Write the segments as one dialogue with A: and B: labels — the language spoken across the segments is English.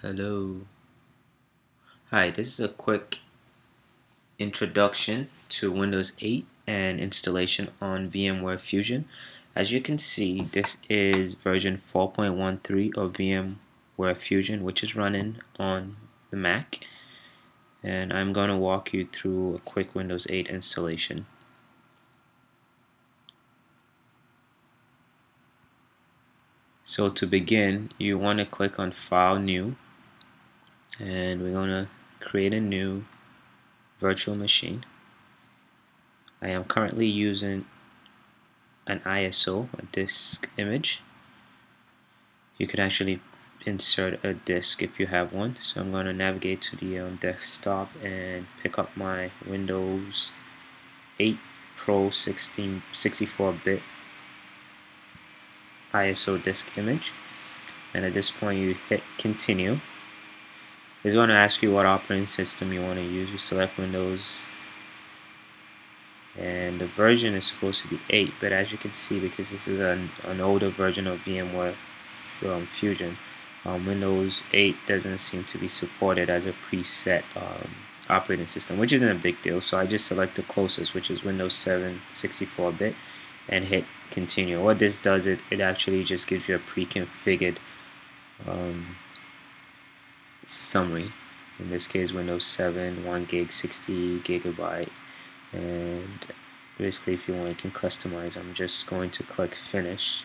A: Hello. Hi, this is a quick introduction to Windows 8 and installation on VMware Fusion. As you can see, this is version 4.13 of VMware Fusion, which is running on the Mac. And I'm going to walk you through a quick Windows 8 installation. So to begin, you want to click on File New and we're going to create a new virtual machine. I am currently using an ISO, a disk image. You can actually insert a disk if you have one. So I'm going to navigate to the um, desktop and pick up my Windows 8 Pro 16 64-bit ISO disk image and at this point you hit continue it's going to ask you what operating system you want to use you select Windows and the version is supposed to be 8 but as you can see because this is an, an older version of VMware from Fusion um, Windows 8 doesn't seem to be supported as a preset um, operating system which isn't a big deal so I just select the closest which is Windows 7 64-bit and hit continue. What this does, it, it actually just gives you a pre-configured um, summary. In this case, Windows 7, 1 gig, 60 gigabyte, and basically if you want you can customize. I'm just going to click finish,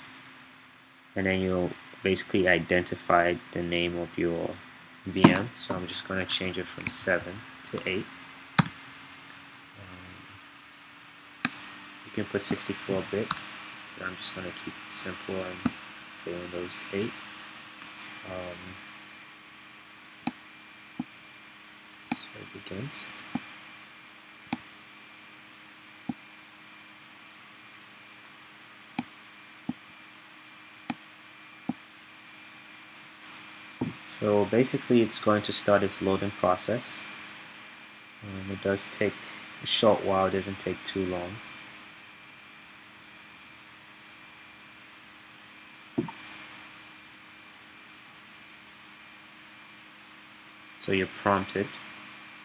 A: and then you'll basically identify the name of your VM. So I'm just going to change it from 7 to 8. You can put 64-bit. I'm just going to keep it simple and say Windows 8. Um, so. So basically it's going to start its loading process. Um, it does take a short while, it doesn't take too long. So you're prompted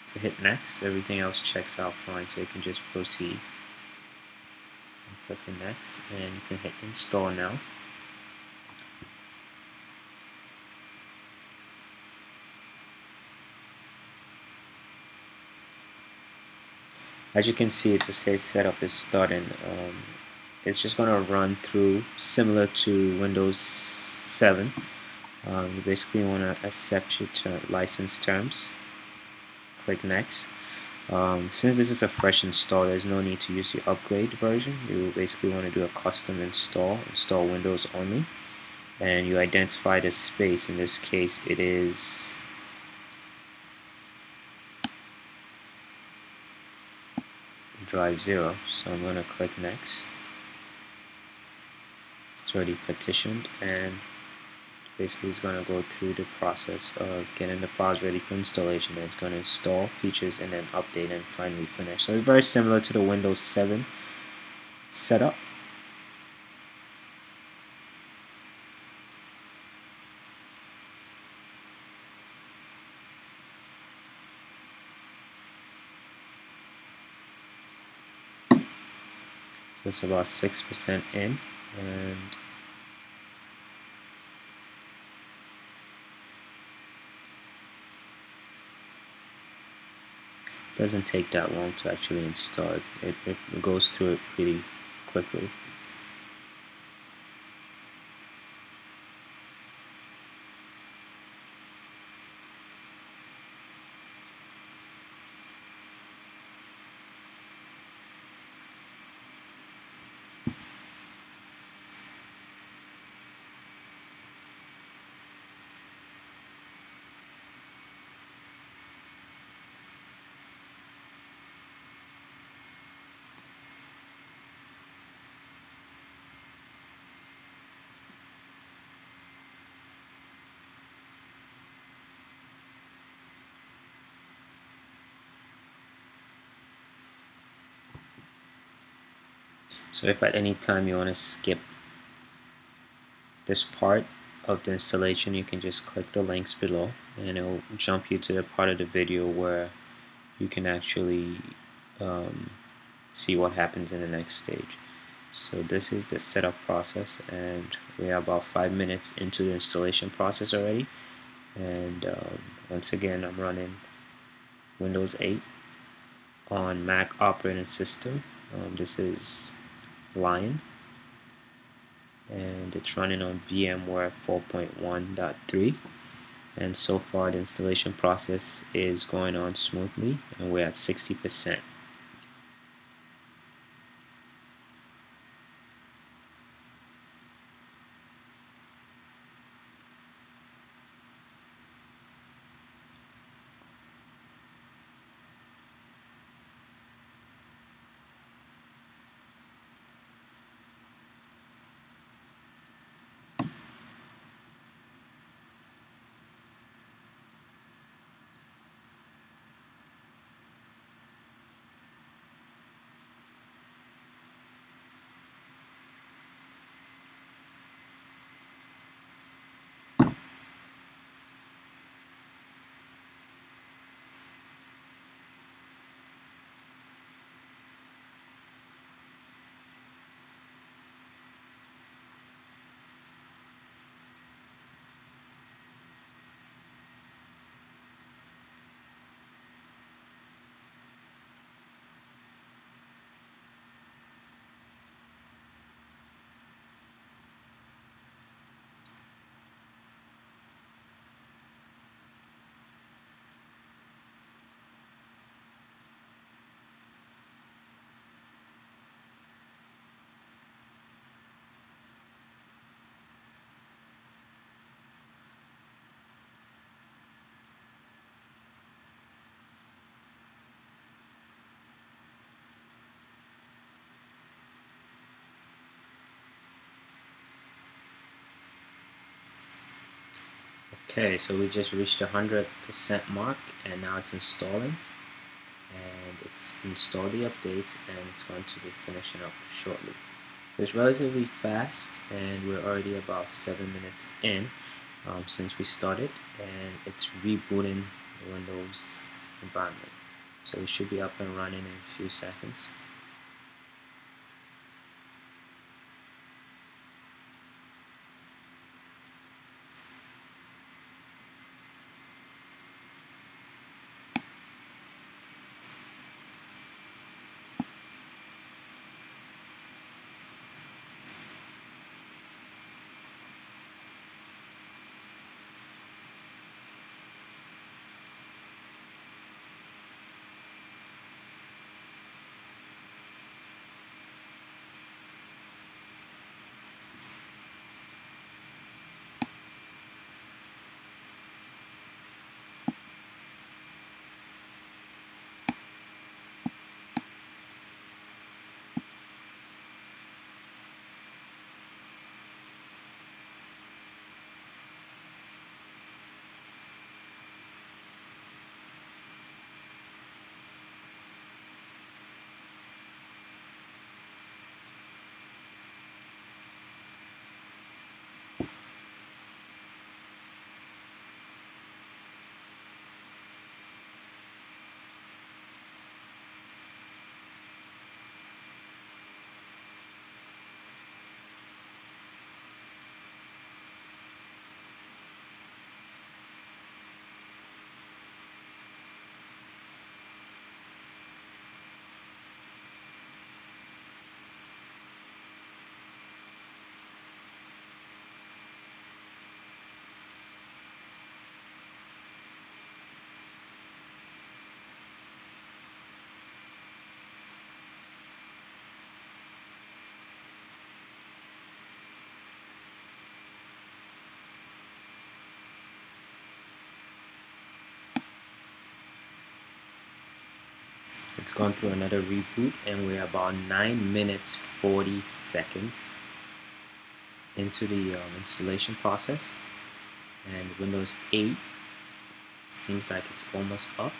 A: to hit next. Everything else checks out fine, so you can just proceed. And click on next, and you can hit install now. As you can see, it just says setup is starting. Um, it's just going to run through similar to Windows 7 um, you basically want to accept your ter license terms click next. Um, since this is a fresh install there's no need to use the upgrade version. You basically want to do a custom install install Windows only. And you identify the space. In this case it is drive 0 so I'm going to click next. It's already partitioned and basically it's going to go through the process of getting the files ready for installation and it's going to install features and then update and finally finish. So it's very similar to the Windows 7 setup. So it's about 6% in and doesn't take that long to actually install it. It, it goes through it pretty quickly. So if at any time you want to skip this part of the installation you can just click the links below and it will jump you to the part of the video where you can actually um, see what happens in the next stage. So this is the setup process and we are about five minutes into the installation process already. And um, once again I'm running Windows 8 on Mac operating system. Um, this is Lion and it's running on VMware 4.1.3 and so far the installation process is going on smoothly and we're at 60% Okay, so we just reached the 100% mark and now it's installing and it's installed the updates and it's going to be finishing up shortly. So it's relatively fast and we're already about 7 minutes in um, since we started and it's rebooting the Windows environment. So we should be up and running in a few seconds. It's gone through another reboot and we're about 9 minutes 40 seconds into the um, installation process and Windows 8 seems like it's almost up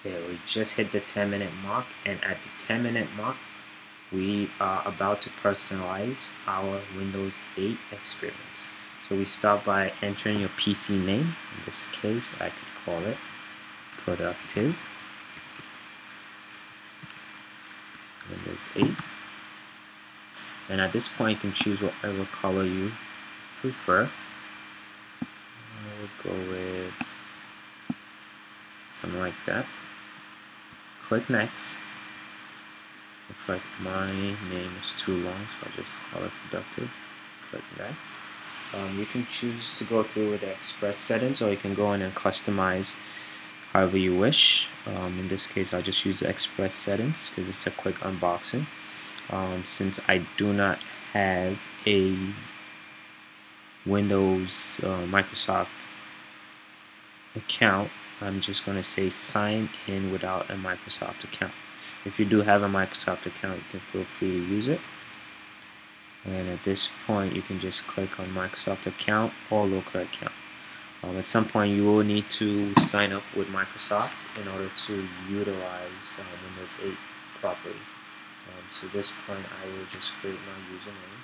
A: okay we just hit the 10 minute mark and at the 10 minute mark we are about to personalize our Windows 8 experience. So we start by entering your PC name. In this case, I could call it prodapptive Windows 8. And at this point, you can choose whatever color you prefer. I will go with something like that. Click next. Looks like my name is too long, so I'll just call it prodapptive. Click next. Um, you can choose to go through with the express settings or you can go in and customize however you wish. Um, in this case, I'll just use the express settings because it's a quick unboxing. Um, since I do not have a Windows uh, Microsoft account, I'm just going to say sign in without a Microsoft account. If you do have a Microsoft account, you can feel free to use it. And at this point, you can just click on Microsoft account or local account. Um, at some point, you will need to sign up with Microsoft in order to utilize uh, Windows 8 properly. Um, so at this point, I will just create my username.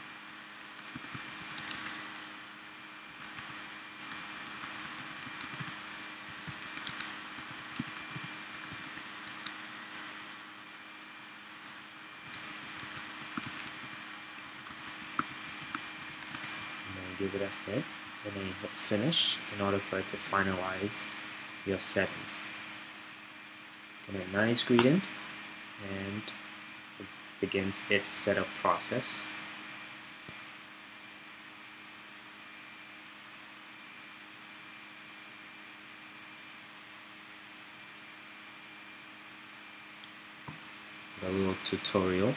A: give it a hit and then you hit finish in order for it to finalize your settings. Give it a nice gradient and it begins its setup process. A little tutorial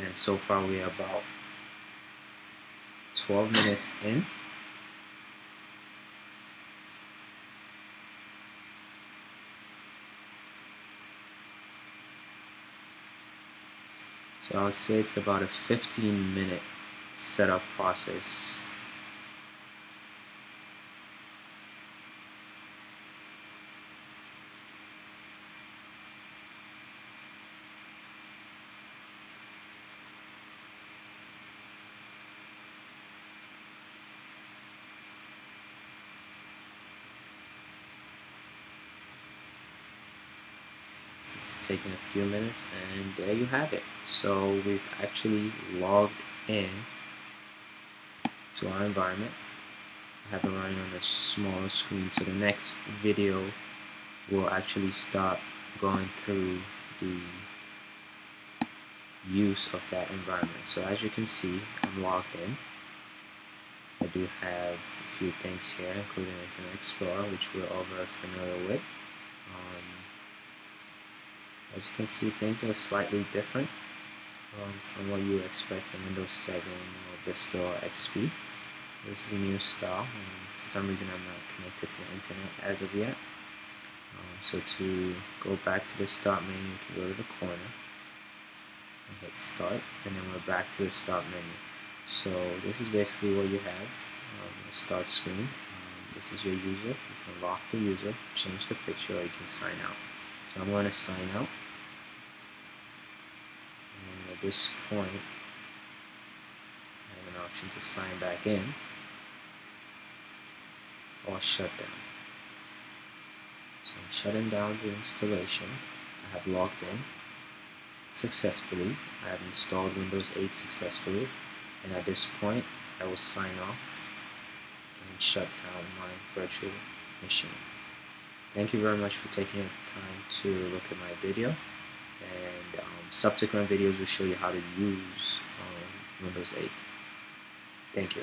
A: and so far we are about 12 minutes in. So I would say it's about a 15 minute setup process This is taking a few minutes and there you have it. So we've actually logged in to our environment. I have it running on a small screen so the next video will actually start going through the use of that environment. So as you can see, I'm logged in. I do have a few things here, including Internet Explorer, which we're all very familiar with. Um, as you can see, things are slightly different um, from what you expect in Windows 7 or Vista or XP. This is a new style. and for some reason, I'm not connected to the internet as of yet. Um, so to go back to the start menu, you can go to the corner and hit start, and then we're back to the start menu. So this is basically what you have, um, start screen. Um, this is your user. You can lock the user, change the picture, or you can sign out. So I'm going to sign out. And at this point, I have an option to sign back in or shut down. So I'm shutting down the installation. I have logged in successfully. I have installed Windows 8 successfully. And at this point, I will sign off and shut down my virtual machine. Thank you very much for taking the time to look at my video and um, subsequent videos will show you how to use um, Windows 8. Thank you.